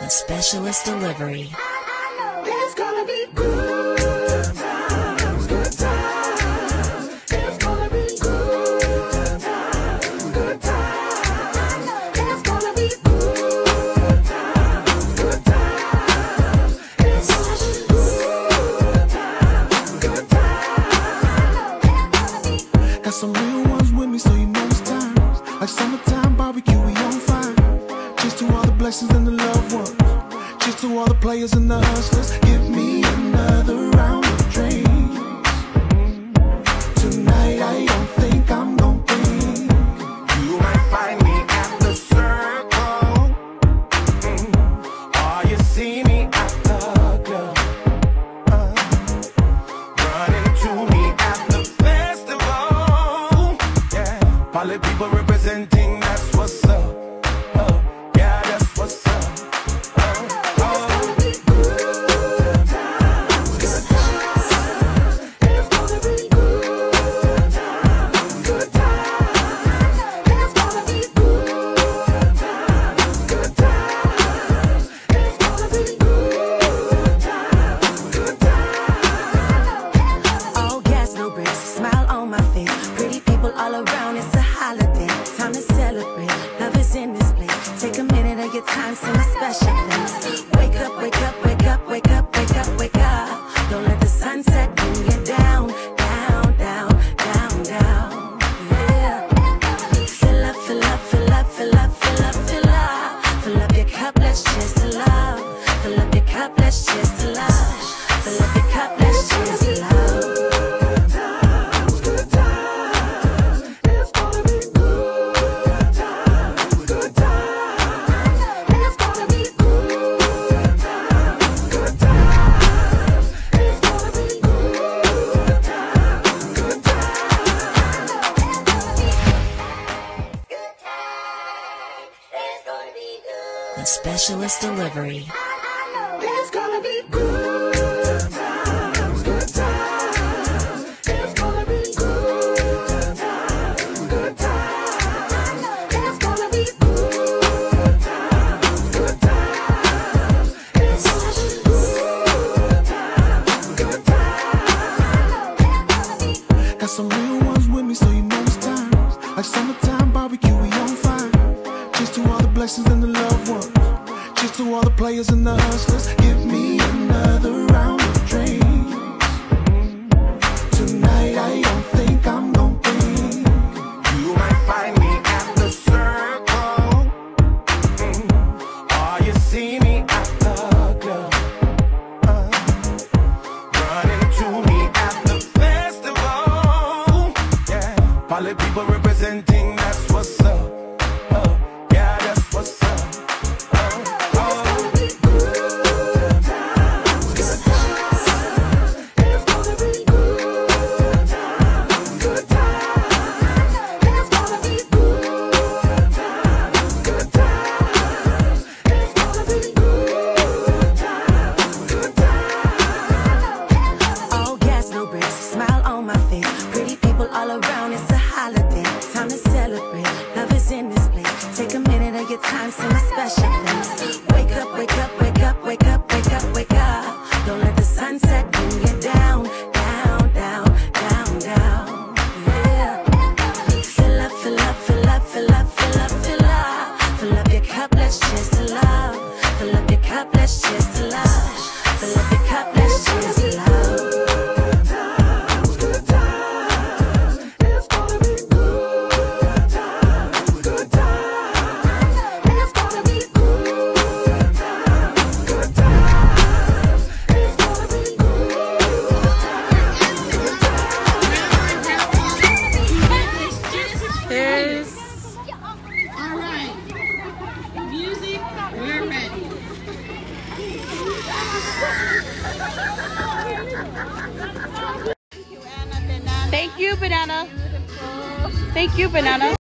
and specialist delivery. Some real ones with me, so you know it's time. Like summertime barbecue, we on fire. Cheers to all the blessings and the loved players and the hustlers. Give me another round of drinks. Tonight, I don't think I'm gonna think. You might find me at the circle, Mm. or you see me at the club. Uh, run into me at the festival. Yeah, Poly people representing. All around, it's a holiday. Time to celebrate. Love is in this place. Take a minute of your time, sing a special place. Wake up, wake up, wake up, wake up, wake up, wake up. Don't let the sunset bring you down, down, down, down, down. Fill up, fill up, fill up, fill up, fill up, fill up. Fill up your cup, let's cheers to love. Fill up your cup, let's cheers to love. Specialist delivery. It's gonna be good. Got some real ones with me, so you know it's time. Like summertime barbecue, we on fire. To all the blessings and the to all the players and the hustlers. Give me another round of drinks. Tonight, I don't think I'm gonna think. You might find me at the circle, or you see me at the club. Uh, run into me at the festival. Yeah, Poly people representing. Around, it's a holiday. Time to celebrate. Love is in this place. Take a minute of your time, sing a special place. Wake up, wake up, wake up, wake up, wake up, wake up. Don't let the sunset bring you down, down, down, down, down. Fill up, fill up, fill up, fill up, fill up, fill up. Fill up your cup, let's cheers Thank you, banana. Thank you, banana.